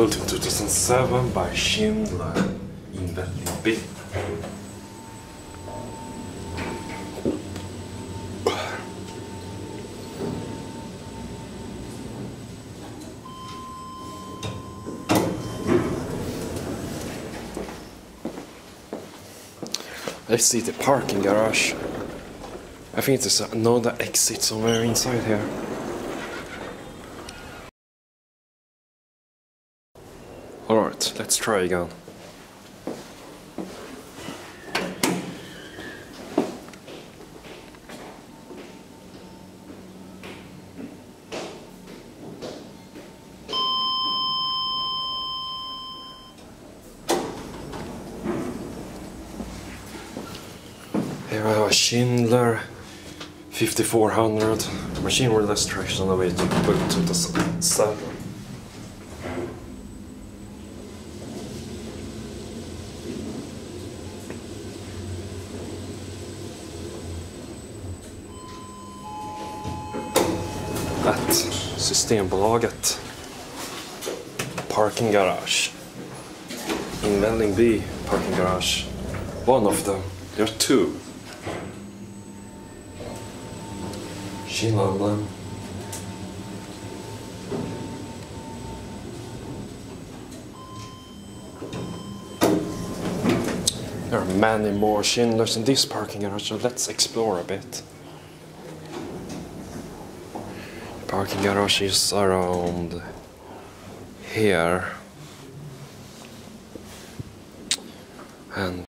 Built in 2007 by Schindler in Vällingby. I see the parking garage. I think there's another exit somewhere inside here. Alright, let's try again. Here I have a Schindler 5400 machine with illustration on the way to book 2007. Att Systembolaget Parking Garage in Vällingby Parking Garage. One of them. There are two. Schindler. There are many more Schindlers in this parking garage, so let's explore a bit. Parking garage is around here. And